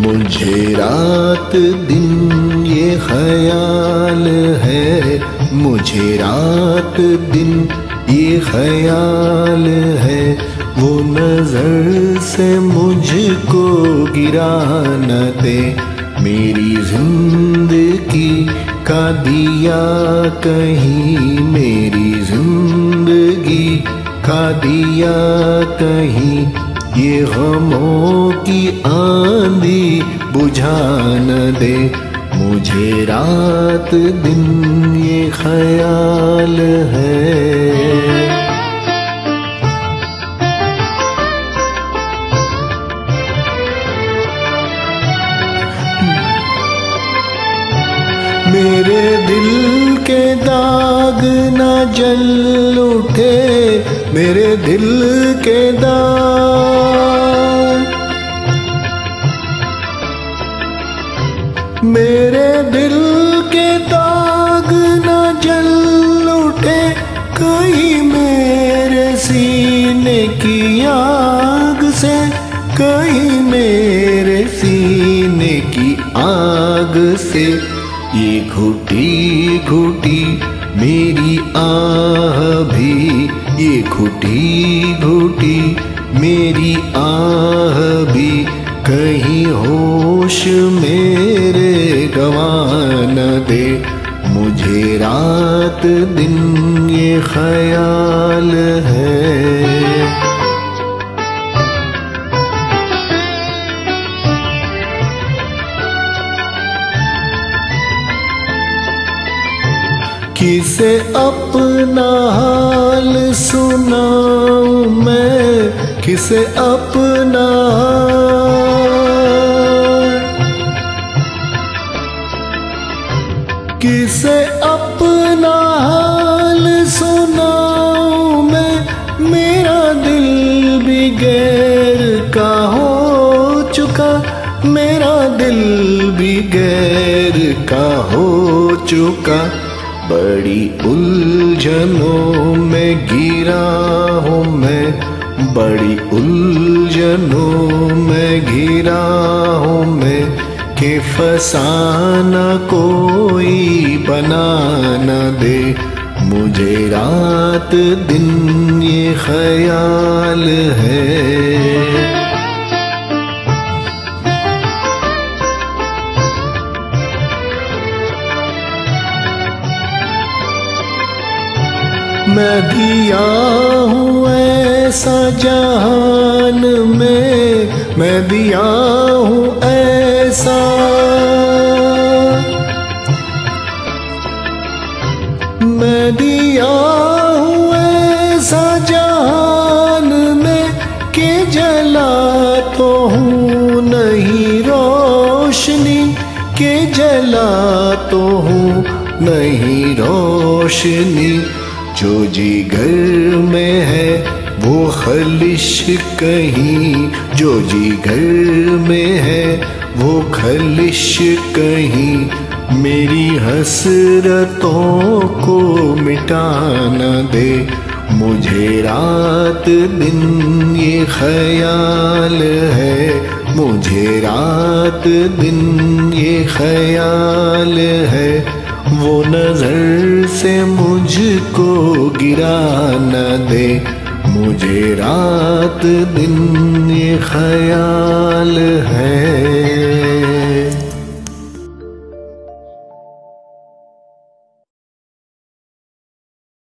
मुझे रात दिन ये ख्याल है। मुझे रात दिन ये ख्याल है। वो नज़र से मुझको गिरा न दे। मेरी ज़िंदगी का दिया कहीं, मेरी ज़िंदगी का दिया कहीं। ये गमों की आंधी बुझा न दे। मुझे रात दिन ये ख्याल है। मेरे दिल के दाग न जल उठे। मेरे दिल के दाग मेरे दिल के दाग न जल उठे, कहीं मेरे सीने की आग से, कहीं मेरे सीने की आग से। ये घुटी घुटी मेरी आह भी, ये घुटी घुटी मेरी आह भी, कहीं होश मेरे मुझे रात दिन ये ख्याल है। किसे अपना हाल सुनाऊं मैं? किसे अपना किसे मेरा दिल भी गैर का हो चुका। बड़ी उलझनों में गिरा हूँ मैं। बड़ी उलझनों में घिरा हूँ मैं। कि फसाना कोई बना न दे। मुझे रात दिन ये ख्याल है। मैं दिया हूँ ऐसा जहान में। मैं दिया हूँ ऐसा। मैं दिया हूँ ऐसा जहान में के जला तो हूँ नहीं रोशनी। के जला तो हूँ नहीं रोशनी। जो जिगर में है, वो खलिश कहीं। जो जिगर में है, वो खलिश कहीं। मेरी हसरतों को मिटाना दे। मुझे रात दिन ये ख्याल है। मुझे रात दिन ये ख्याल है। वो नज़र से मुझको गिरा न दे। मुझे रात दिन ये ख्याल है।